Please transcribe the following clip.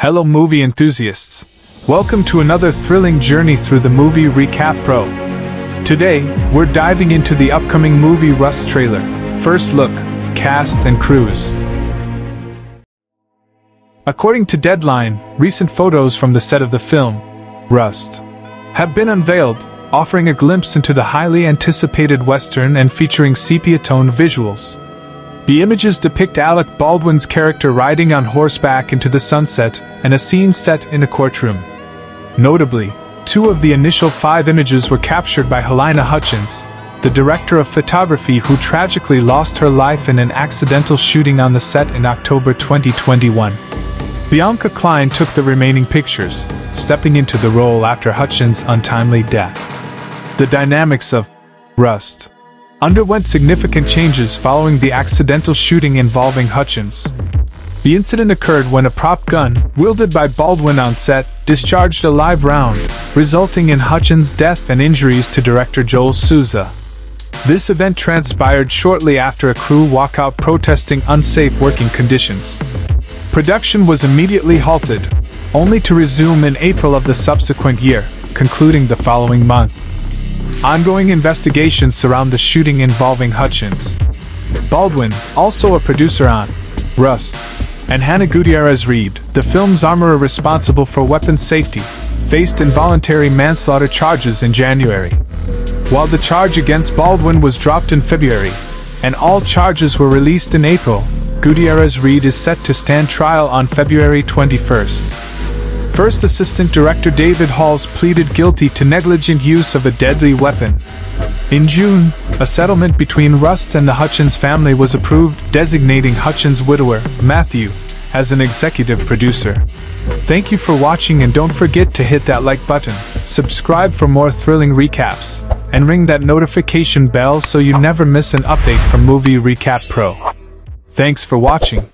Hello movie enthusiasts. Welcome to another thrilling journey through the movie Recap Pro. Today, we're diving into the upcoming movie Rust trailer. First look, cast and crews. According to Deadline, recent photos from the set of the film, Rust, have been unveiled, offering a glimpse into the highly anticipated Western and featuring sepia-toned visuals. The images depict Alec Baldwin's character riding on horseback into the sunset and a scene set in a courtroom. Notably, two of the initial five images were captured by Halyna Hutchins, the director of photography who tragically lost her life in an accidental shooting on the set in October 2021. Bianca Cline took the remaining pictures, stepping into the role after Hutchins' untimely death. The dynamics of Rust underwent significant changes following the accidental shooting involving Hutchins. The incident occurred when a prop gun, wielded by Baldwin on set, discharged a live round, resulting in Hutchins' death and injuries to director Joel Souza. This event transpired shortly after a crew walkout protesting unsafe working conditions. Production was immediately halted, only to resume in April of the subsequent year, concluding the following month. Ongoing investigations surround the shooting involving Hutchins. Baldwin, also a producer on Rust, and Hannah Gutierrez Reed, the film's armorer responsible for weapons safety, faced involuntary manslaughter charges in January. While the charge against Baldwin was dropped in February, and all charges were released in April, Gutierrez Reed is set to stand trial on February 21st. First Assistant Director David Halls pleaded guilty to negligent use of a deadly weapon. In June, a settlement between Rust and the Hutchins family was approved, designating Hutchins' widower, Matthew, as an executive producer. Thank you for watching and don't forget to hit that like button, subscribe for more thrilling recaps, and ring that notification bell so you never miss an update from Movie Recap Pro. Thanks for watching.